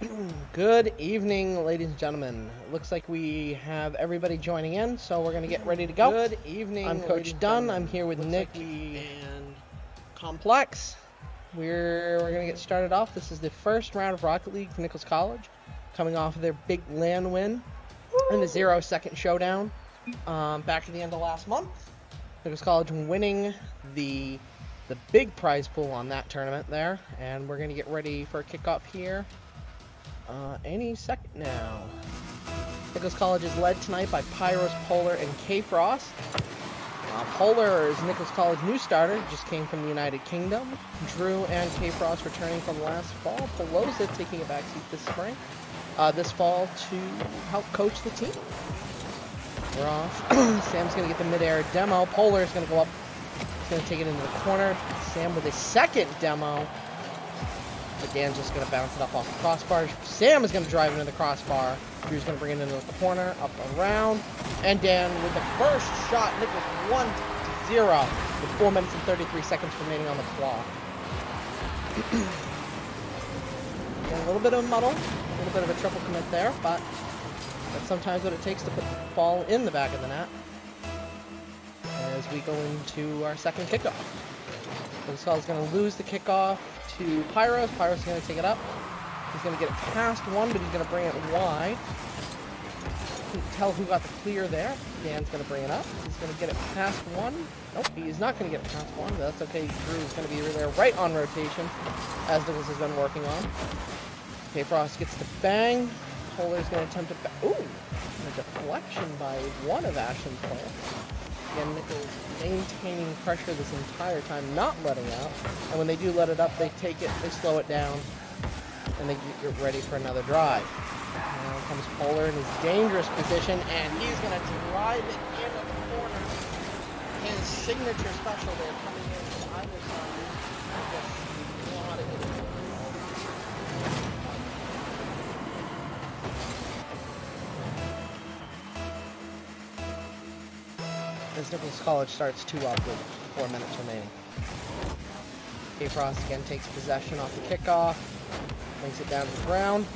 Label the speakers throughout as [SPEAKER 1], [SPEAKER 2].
[SPEAKER 1] Good evening, ladies and gentlemen. Looks like we have everybody joining in, so we're going to get ready to go. Good evening. I'm Coach Dunn. I'm here with Looks Nick like and Complex. We're, we're going to get started off. This is the first round of Rocket League for Nichols College, coming off of their big LAN win in the zero second showdown um, back at the end of last month. Nichols College winning the the big prize pool on that tournament there, and we're going to get ready for a kickoff here uh, any second now. Nichols College is led tonight by Pyros, Polar, and K-Frost. Uh, Polar is Nichols College new starter, just came from the United Kingdom. Drew and K-Frost returning from last fall. Pelosa taking a backseat this spring, uh, this fall to help coach the team. We're off. Sam's going to get the mid-air demo. Polar is going to go up. He's going to take it into the corner. Sam with a second demo. Dan's just going to bounce it up off the crossbar. Sam is going to drive into the crossbar. Drew's going to bring it into the corner, up around. And Dan with the first shot, Nichols 1 to 0 with 4 minutes and 33 seconds remaining on the clock. a little bit of a muddle, a little bit of a triple commit there, but that's sometimes what it takes to put the ball in the back of the net. As we go into our second kickoff. So is going to lose the kickoff to Pyros. Pyros is going to take it up. He's going to get it past one, but he's going to bring it wide. Tell who got the clear there. Dan's going to bring it up. He's going to get it past one. Nope, he's not going to get it past one, but that's okay. Drew is going to be there right on rotation, as Nichols has been working on. K-Frost gets the bang. Polar's going to attempt to... Ooh! A deflection by one of Ashland's players. Again, Nichols maintaining pressure this entire time, not letting out. And when they do let it up, they take it, they slow it down, and they get ready for another drive. Now comes Polar in his dangerous position, and he's going to drive it into the corner. His signature special there coming as Nichols College starts two up with four minutes remaining. K-Frost again takes possession off the kickoff, brings it down to the ground,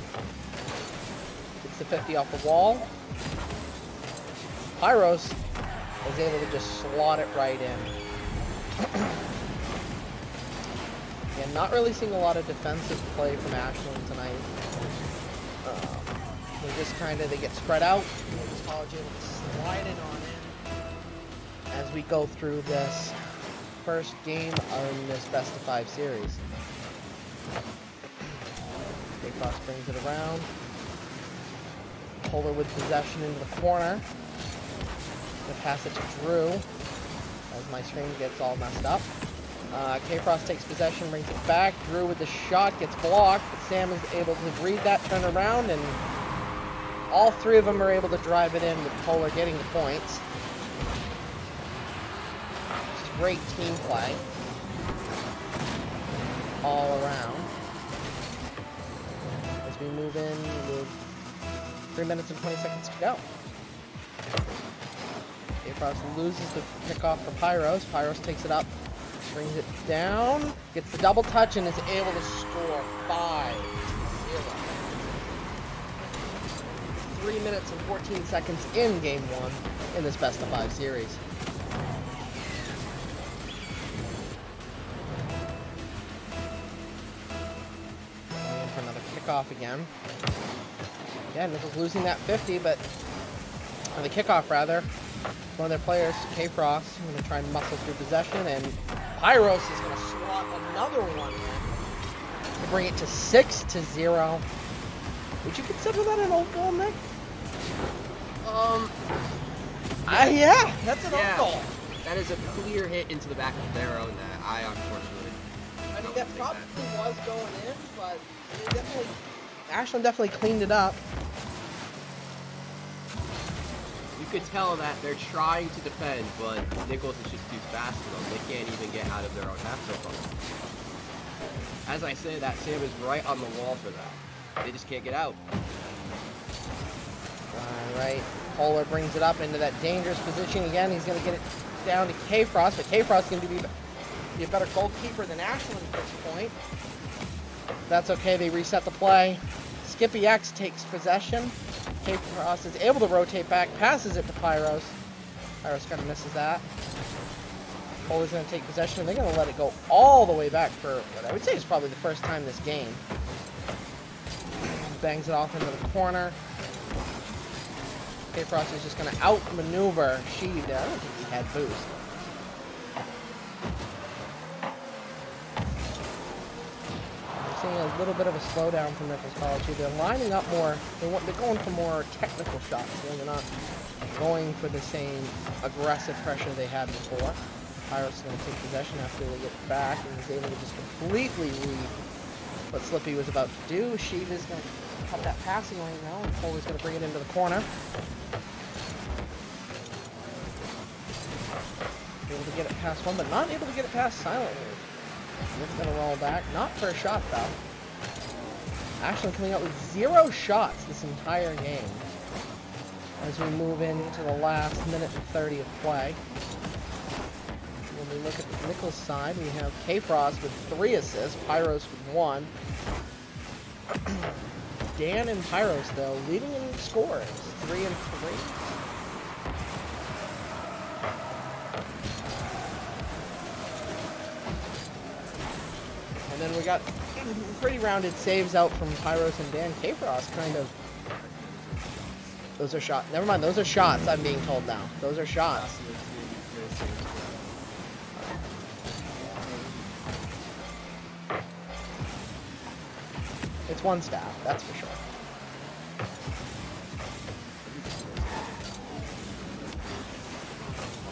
[SPEAKER 1] gets the 50 off the wall. Pyros is able to just slot it right in. Again, not really seeing a lot of defensive play from Ashland tonight. Um, they just kind of, they get spread out. College able to slide it on as we go through this first game on this best of five series. Fox brings it around. Polar with possession into the corner. Gonna pass it to Drew as my screen gets all messed up. Uh, K-Frost takes possession, brings it back. Drew with the shot gets blocked, but Sam is able to read that, turn around, and all three of them are able to drive it in with Polar getting the points great team play all around. As we move in with 3 minutes and 20 seconds to go. K-Frost loses the kickoff for Pyros. Pyros takes it up, brings it down, gets the double touch, and is able to score 5 0. 3 minutes and 14 seconds in game one in this best of five series. Kickoff again. Yeah, Nichols losing that 50, but on the kickoff rather, one of their players, K-Frost, going to try and muscle through possession, and Pyros is going to slot another one in to bring it to 6 to 0. Would you consider that an old goal, Nick?
[SPEAKER 2] Um,
[SPEAKER 1] uh, yeah, that's an
[SPEAKER 2] yeah,
[SPEAKER 1] old goal.
[SPEAKER 2] That is a clear hit into the back of their own net. I unfortunately.
[SPEAKER 1] I mean, that probably that. was going in, but definitely, Ashland definitely cleaned it up.
[SPEAKER 2] You could tell that they're trying to defend, but Nichols is just too fast for them. They can't even get out of their own half so far. As I say that, Sam is right on the wall for that. They just can't get out.
[SPEAKER 1] Alright, Polar brings it up into that dangerous position again. He's going to get it down to K-Frost, but K-Frost is going to be, be a better goalkeeper than Ashland at this point. That's okay, they reset the play. Skippy X takes possession. K Cross is able to rotate back, passes it to Pyros. Pyros kind of misses that. Polar's going to take possession, and they're going to let it go all the way back for what I would say is probably the first time this game. Bangs it off into the corner. K-Frost is just going to outmaneuver there. I don't think he had boost. A little bit of a slowdown from Nichols College. They're lining up more. They want, they're going for more technical shots. They're not going for the same aggressive pressure they had before. Pyros going to take possession after they get back and is able to just completely read what Slippy was about to do. Sheev going to cut that passing lane now, and Foley's going to bring it into the corner. Able to get it past one, but not able to get it past silently. It's going to roll back. Not for a shot, though. Ashland coming out with zero shots this entire game. As we move into the last minute and 30 of play. When we look at the Nichols side, we have K-Frost with three assists, Pyros with one. Dan and Pyros, though, leading in scores, three and three. And then we got pretty rounded saves out from Pyros and Dan K-Frost, kind of. Those are shots. Never mind, those are shots, I'm being told now. Those are shots. It's one staff, that's for sure.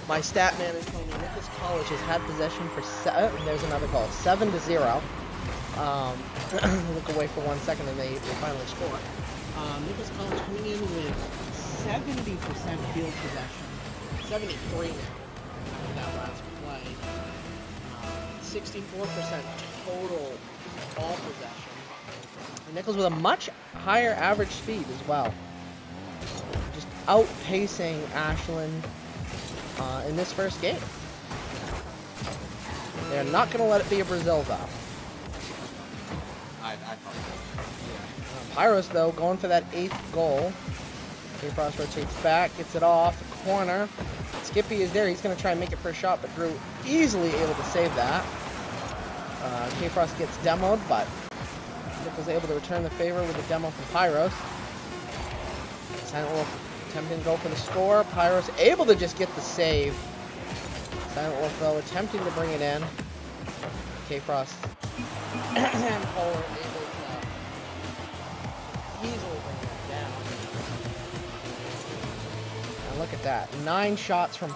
[SPEAKER 1] My stat man is telling me Nichols College has had possession for seven. Oh, there's another goal, seven to zero. Um, look away for one second, and they, they finally score. Um, Nichols College coming in with 70% field possession, 73 now after that last play. 64% um, total ball possession. And Nichols with a much higher average speed as well. Just outpacing Ashland uh, in this first game. They're not going to let it be a Brazil, though.
[SPEAKER 2] I, I
[SPEAKER 1] yeah. uh, Pyros, though, going for that eighth goal. K-Frost rotates back, gets it off, the corner. Skippy is there. He's going to try and make it for a shot, but Drew easily able to save that. Uh, K-Frost gets demoed, but Nick was able to return the favor with the demo from Pyros. Silent Wolf attempting to go for the score. Pyros able to just get the save. Silent Wolf, though, attempting to bring it in. K-Frost and Polar able to easily bring it down. And look at that. Nine shots from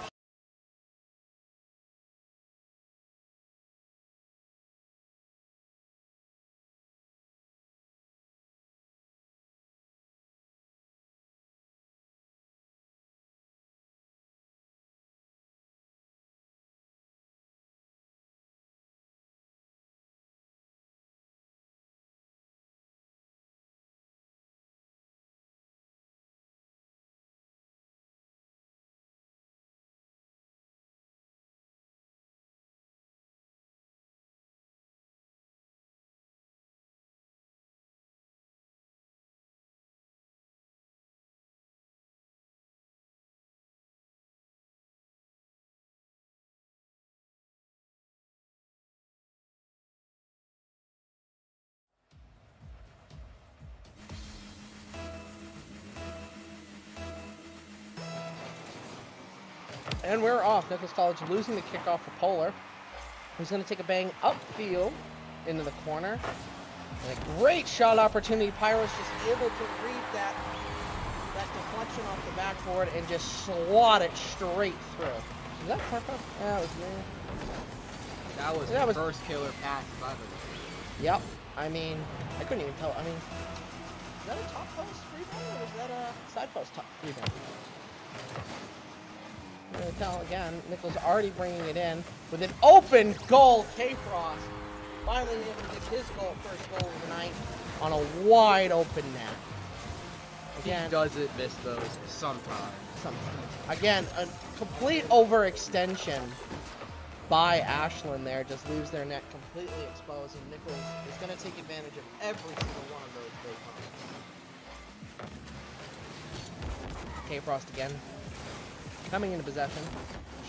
[SPEAKER 1] And we're off. Nichols College losing the kickoff for Polar. He's going to take a bang upfield into the corner. And a great shot opportunity. Pyros just able to read that that deflection off the backboard and just slot it straight through. Is that Parko? Yeah, it was me.
[SPEAKER 2] That was
[SPEAKER 1] that
[SPEAKER 2] the
[SPEAKER 1] was...
[SPEAKER 2] first killer pass I've ever
[SPEAKER 1] Yep. I mean, I couldn't even tell. I mean, is that a top post rebound or is that a side post top rebound? I'm going to tell again, Nichols already bringing it in with an open goal. K-Frost finally able to get his goal, first goal of the night on a wide open net.
[SPEAKER 2] Again, he doesn't miss those sometimes.
[SPEAKER 1] Sometimes. Again, a complete overextension by Ashland there just leaves their net completely exposed, and Nichols is going to take advantage of every single one of those big. K-Frost again, coming into possession.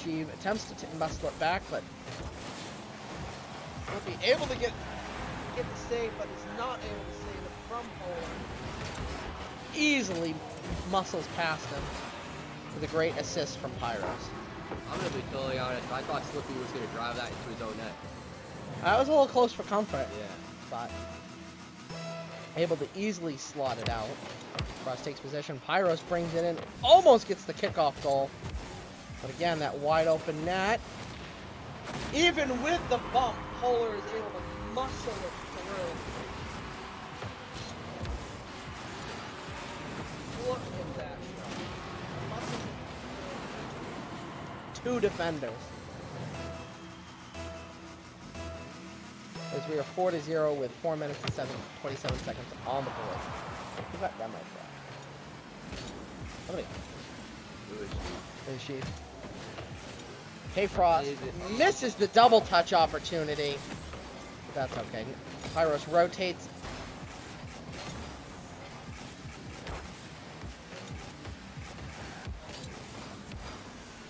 [SPEAKER 1] She attempts to muscle it back, but will be able to get get the save, but is not able to save it from Polar. Easily muscles past him with a great assist from Pyros.
[SPEAKER 2] I'm gonna be totally honest. I thought Slippy was gonna drive that into his own net.
[SPEAKER 1] That was a little close for comfort.
[SPEAKER 2] Yeah.
[SPEAKER 1] But able to easily slot it out. Cross takes possession. Pyros brings it in. Almost gets the kickoff goal. But again, that wide open net. Even with the bump, Polar is able to muscle it through. Look at that shot. Two defenders. As we are 4 to 0 with 4 minutes and 7, 27 seconds on the board. Who got demo shot? Somebody. Is she? K-Frost misses the double touch opportunity. That's okay. Pyros rotates.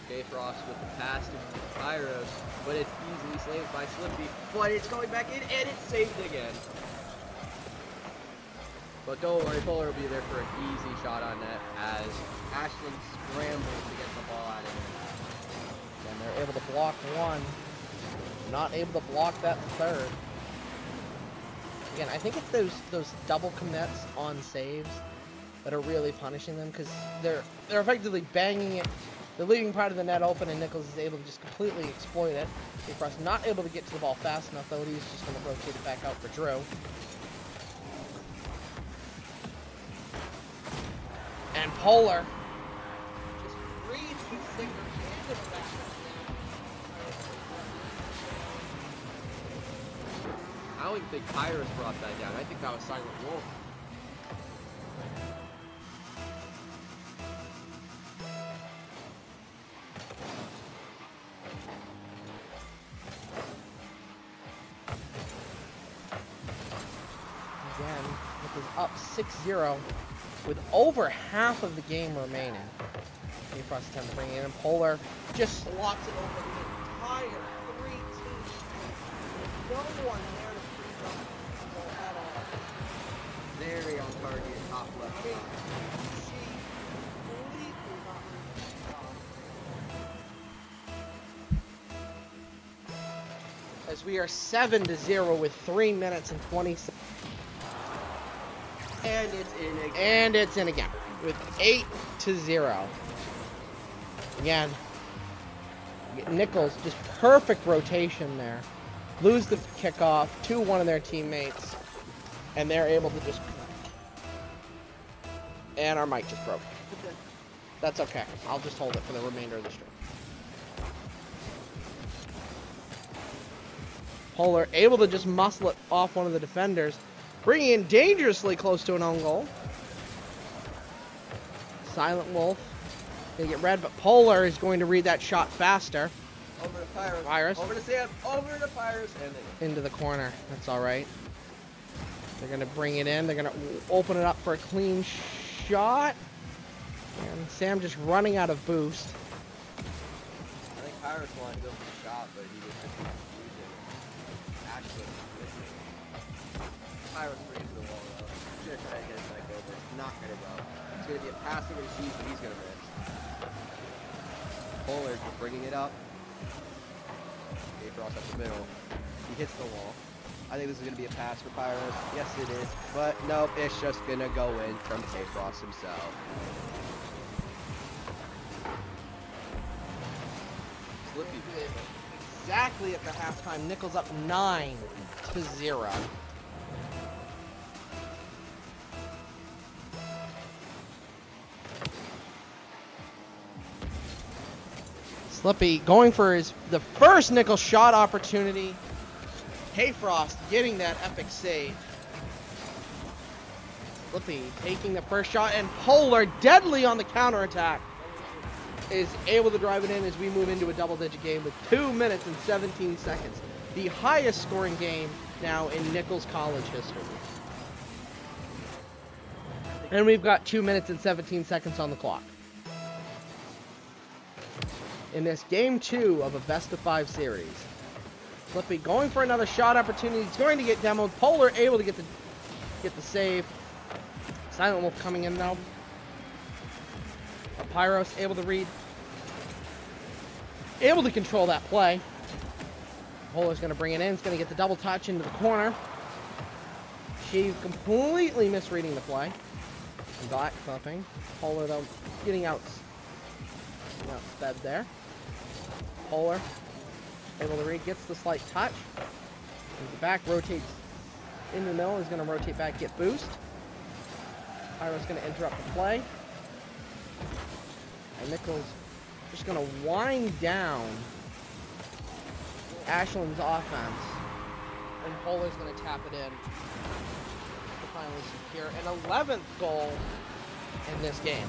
[SPEAKER 2] K Frost with the pass to Pyros, but it's easily saved by Slippy. But it's going back in and it's saved again. But don't worry, Polar will be there for an easy shot on net as Ashland scrambles to get the
[SPEAKER 1] able to block one. Not able to block that third. Again, I think it's those those double commits on saves that are really punishing them because they're they're effectively banging it. They're leaving part of the net open, and Nichols is able to just completely exploit it. Frost not able to get to the ball fast enough, though. He's just going to rotate it back out for Drew. And Polar just reads
[SPEAKER 2] I don't even think Pyros brought that down. I think that was Silent Wolf.
[SPEAKER 1] Again, it is up 6-0 with over half of the game remaining. Frost attempt to bring it in. Polar just slots it over the entire three teams. No one there to freeze up the ball at all.
[SPEAKER 2] Very on target, top left. Side.
[SPEAKER 1] she completely not reaching the shot. As we are 7 to 0 with 3 minutes and 20 seconds.
[SPEAKER 2] And it's in again.
[SPEAKER 1] And it's in again with 8 to 0. Again, Nichols, just perfect rotation there. Lose the kickoff to one of their teammates, and they're able to just. And our mic just broke. That's okay. I'll just hold it for the remainder of the stream. Polar able to just muscle it off one of the defenders, bringing in dangerously close to an own goal. Silent Wolf. Gonna get red, but Polar is going to read that shot faster.
[SPEAKER 2] Over to Pyros.
[SPEAKER 1] Pyros.
[SPEAKER 2] Over to Sam. Over to Pyros. And
[SPEAKER 1] Into the corner. That's all right. They're gonna bring it in. They're gonna open it up for a clean shot. And Sam just running out of boost.
[SPEAKER 2] I think Pyros wanted to go for the shot, but he just brings the wall have tried to over. It's not gonna go. It's gonna be a pass over Sheev, but he's gonna miss. Polar bringing it up. K-Frost up the middle. He hits the wall. I think this is gonna be a pass for Pyros. Yes, it is. But nope, it's just gonna go in from K Frost himself. Slippy.
[SPEAKER 1] Exactly at the halftime. Nichols up nine to zero. Slippy going for his the first nickel shot opportunity. K-Frost getting that epic save. Slippy taking the first shot and Polar deadly on the counterattack. is able to drive it in as we move into a double-digit game with 2 minutes and 17 seconds. The highest scoring game now in Nichols College history. And we've got 2 minutes and 17 seconds on the clock. In this game 2 of a best of 5 series. Flippy going for another shot opportunity. He's going to get demoed. Polar able to get the get the save. Silent Wolf coming in now. Pyros able to read. Able to control that play. Polar's going to bring it in. He's going to get the double touch into the corner. She completely misreading the play. Black buffing. Polar, though, getting out, getting out there. Polar able to gets the slight touch. It back, rotates in the middle, is going to rotate back, get boost. Pyro's going to interrupt the play. And Nichols just going to wind down Ashland's offense. And Polar's going to tap it in to finally secure an 11th goal in this game.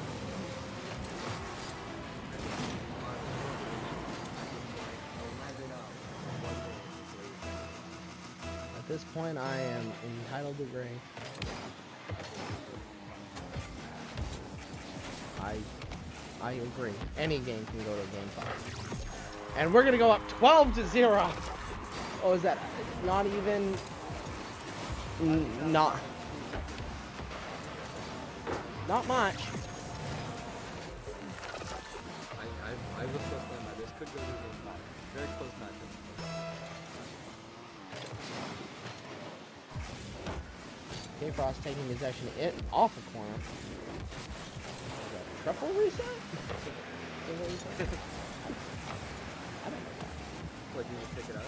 [SPEAKER 1] This point, I am entitled to agree. I I agree. Any game can go to game five. And we're gonna go up 12 to 0. Oh, is that not even not not much. Taking possession it off the corner. Triple reset? Triple reset? I don't know.
[SPEAKER 3] What, you just pick it up?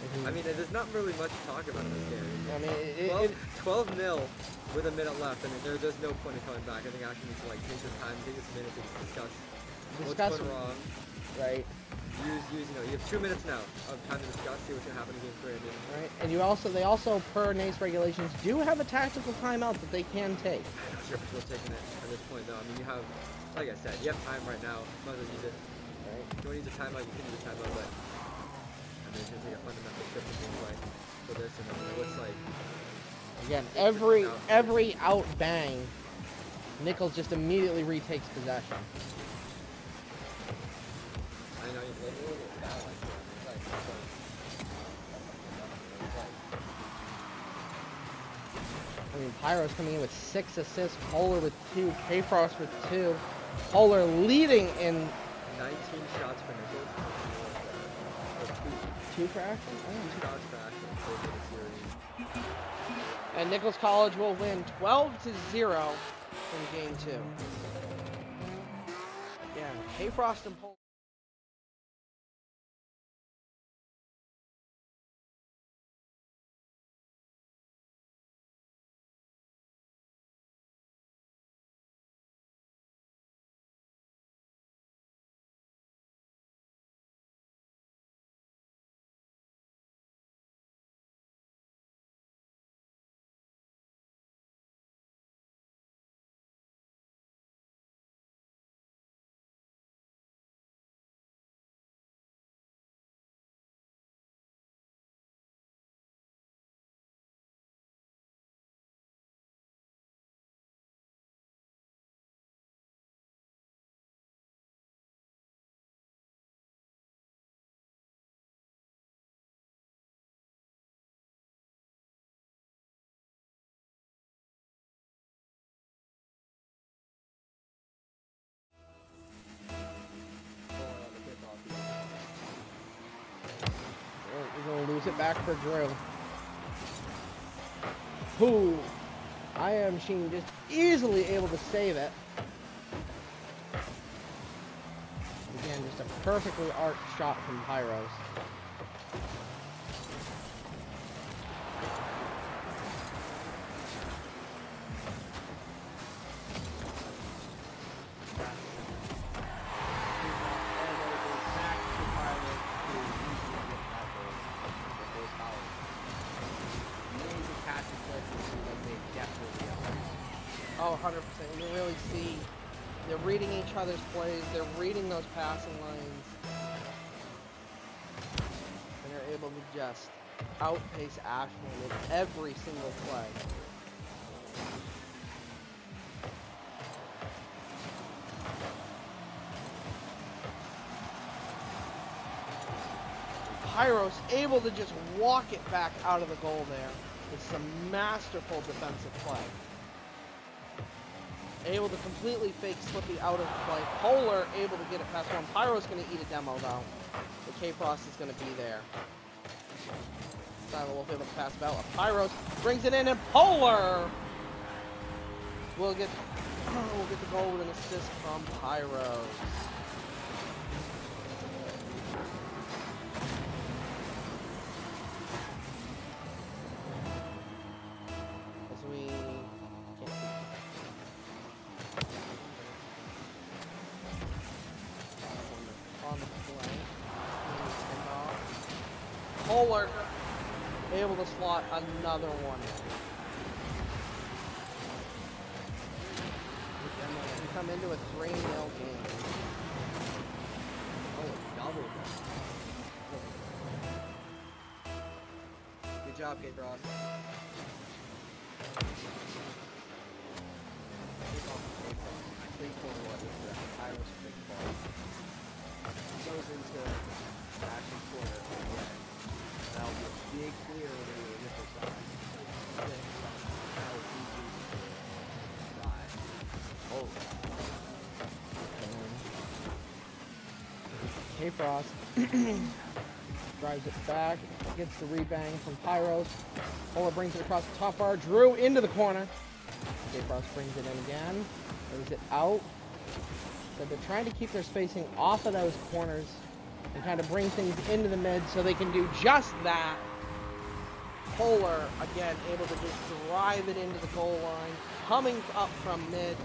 [SPEAKER 3] Mm-hmm. I mean, there's not really much to talk about in this game.
[SPEAKER 1] I mean, it,
[SPEAKER 3] 12,
[SPEAKER 1] it,
[SPEAKER 3] 12 nil with a minute left. I mean, there, there's no point in coming back. I think Ashley needs to like take this time, take this minute to discuss,
[SPEAKER 1] Discuss-
[SPEAKER 3] what's going wrong.
[SPEAKER 1] right,
[SPEAKER 3] Use, use, you know, you have two minutes now of time to discuss, see what's gonna happen in game three.
[SPEAKER 1] Right. And you also, they also, per NACE regulations, do have a tactical timeout that they can take.
[SPEAKER 3] I'm not sure if we're taking it at this point though. I mean, you have, like I said, you have time right now. Might as well use it.
[SPEAKER 1] Right.
[SPEAKER 3] If you want to use a timeout, you can use a timeout, but I mean, it's gonna take a fundamental shift in gameplay for this, and it looks like
[SPEAKER 1] Again, every every out bang, Nichols just immediately retakes possession.
[SPEAKER 3] I
[SPEAKER 1] mean, Pyro's coming in with six assists, Polar with two, K-Frost with two, Polar leading in
[SPEAKER 3] 19 shots for Nichols. Two,
[SPEAKER 1] two for action.
[SPEAKER 3] two shots for Ashland so for the series.
[SPEAKER 1] And Nichols College will win 12 to 0 in game two. Yeah, K-Frost and Polar. Back for Drew. Who, I am Sheen just easily able to save it. Again, just a perfectly arced shot from Pyros. 100%. You can really see they're reading each other's plays. They're reading those passing lanes. And they're able to just outpace Ashland with every single play. Pyros able to just walk it back out of the goal there. It's some masterful defensive play. Able to completely fake Slippy out of play. Polar able to get it past one. Pyro's going to eat a demo though. The K-Frost is going to be there. Silent Wolf able to pass Bella. Pyros brings it in and Polar will get, oh, will get the goal with an assist from Pyros. Polar able to slot another one. We come into a 3 0 game.
[SPEAKER 2] Oh, double. Good job, K-Frost. Goes into action corner that'll be a big clear over the initial side. Oh.
[SPEAKER 1] K-Frost drives it back, gets the rebang from Pyros. Polar brings it across the top bar. Drew into the corner. K-Frost brings it in again. Brings it out. So they're trying to keep their spacing off of those corners and kind of bring things into the mid so they can do just that. Polar, again, able to just drive it into the goal line, coming up from mid.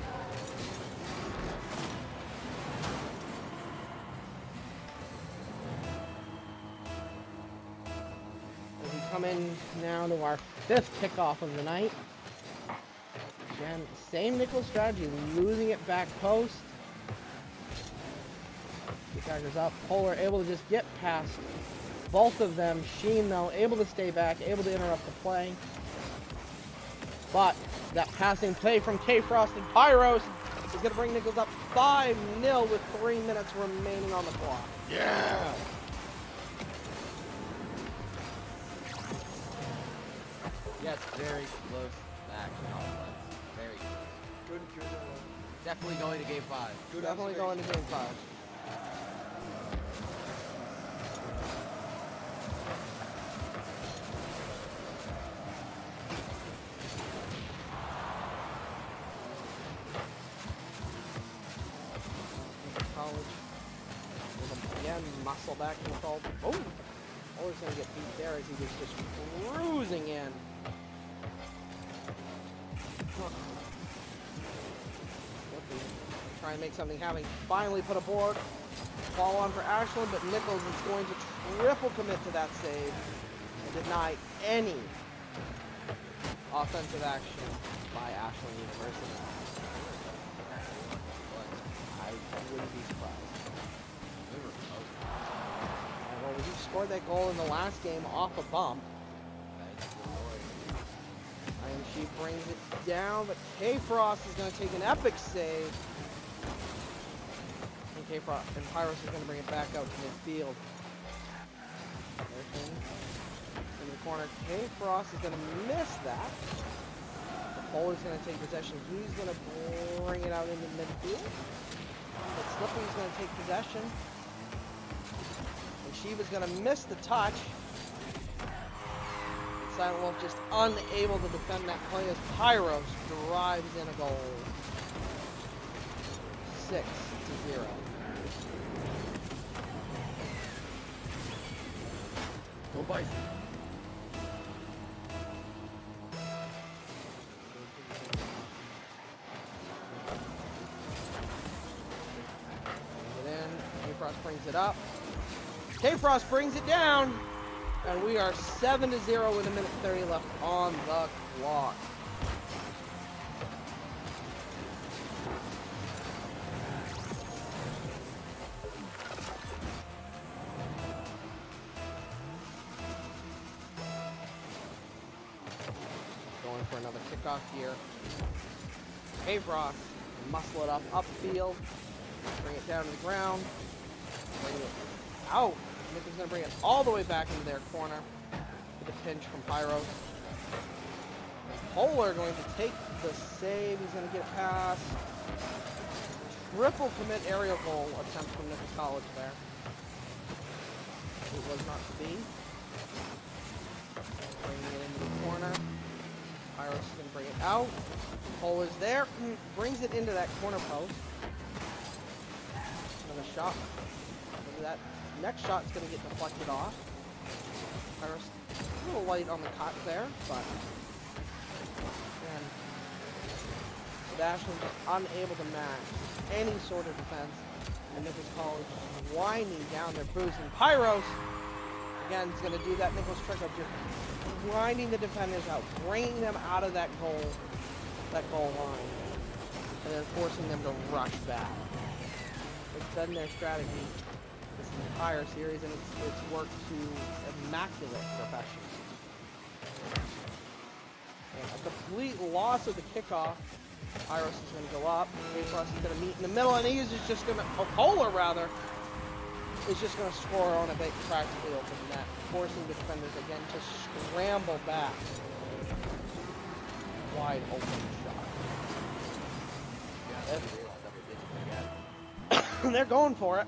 [SPEAKER 1] We come in now to our fifth kickoff of the night. Again, same nickel strategy, losing it back post, Daggers up. Polar able to just get past both of them. Sheen, though, able to stay back, able to interrupt the play. But that passing play from K-Frost and Pyros is going to bring Nichols up 5-0 with three minutes remaining on the clock.
[SPEAKER 2] Yeah! Yes, very close action offense. Very good. Good, good. Definitely going to game five.
[SPEAKER 1] Good Definitely going to game five. Try and make something happen. Finally put a board. Fall on for Ashland, but Nichols is going to triple commit to that save and deny any offensive action by Ashland University. I wouldn't be surprised. Well, he scored that goal in the last game off a bump. And she brings it down, but K-Frost is going to take an epic save. K-Pro, and Pyros is going to bring it back out to midfield. In the corner, K-Frost is going to miss that. The Polar's going to take possession. He's going to bring it out into midfield. But Slippery's going to take possession. And Shiva's going to miss the touch. And Silent Wolf just unable to defend that play as Pyros drives in a goal. 6 to
[SPEAKER 2] 0.
[SPEAKER 1] bike. And then K-Frost brings it up. K-Frost brings it down. And we are 7 to 0 with a minute 30 left on the clock. Frost, muscle it up upfield, bring it down to the ground, bring it out. To bring it all the way back into their corner with a pinch from Pyros. Polar going to take the save. He's going to get past. Triple commit aerial goal attempt from Nichols College there. It was not to be. Bringing it into the corner. Is going to bring it out. Polar's there. Hmm, brings it into that corner post. Another shot. That next shot is going to get deflected off. Pyros a little light on the cut there, but Sebastian just unable to match any sort of defense. And Nichols College winding down their boost. And Pyros, again, is going to do that Nichols trick of just grinding the defenders out, bringing them out of that goal, that goal line, and then forcing them to rush back. It's been their strategy this entire series, and it's, it's worked to immaculate perfection. And a complete loss of the kickoff Iris is going to go up. Frost is going to meet in the middle, and he's just going to, Polar rather, is just going to score on a big practically open net, forcing the defenders again to scramble back. Wide open shot. Yeah, They're going for it.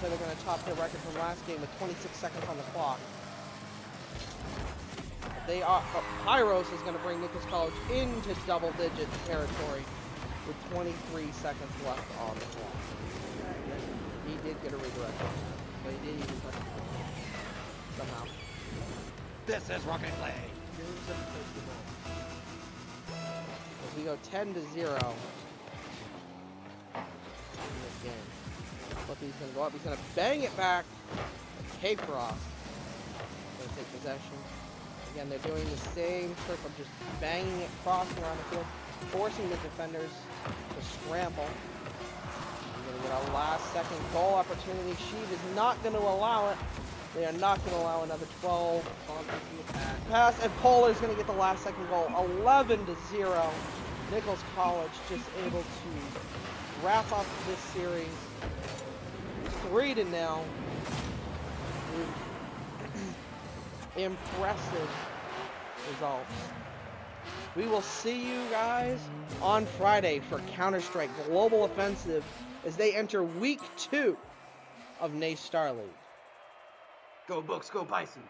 [SPEAKER 1] So they're going to top their record from last game with 26 seconds on the clock. They are, oh, Pyros is going to bring Nichols College into double-digit territory with 23 seconds left on the clock. He did get a redirect, but he didn't even touch it somehow.
[SPEAKER 2] This is Rocket League.
[SPEAKER 1] As we go 10 to 0 in this game. Flippy's to go up. He's going to bang it back. K-Frost going to take possession. Again, they're doing the same trick of just banging it, crossing around the field, forcing the defenders to scramble. We're going to get a last second goal opportunity. Sheed is not going to allow it. They are not going to allow another 12 pass. And Polar is going to get the last second goal. 11 to 0. Nichols College just able to wrap up this series 3 to 0 impressive results. We will see you guys on Friday for Counter-Strike Global Offensive as they enter week two of NACE Star League.
[SPEAKER 2] Go Books, go Bison!